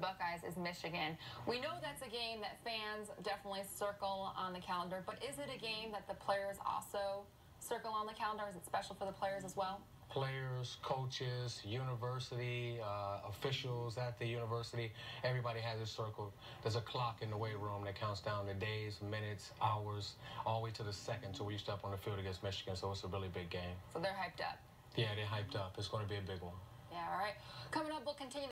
Buckeyes is Michigan. We know that's a game that fans definitely circle on the calendar, but is it a game that the players also circle on the calendar? Is it special for the players as well? Players, coaches, university, uh, officials at the university, everybody has a circle. There's a clock in the weight room that counts down the days, minutes, hours, all the way to the second till we step on the field against Michigan. So it's a really big game. So they're hyped up. Yeah, they're hyped up. It's going to be a big one. Yeah, all right. Coming up, we'll continue.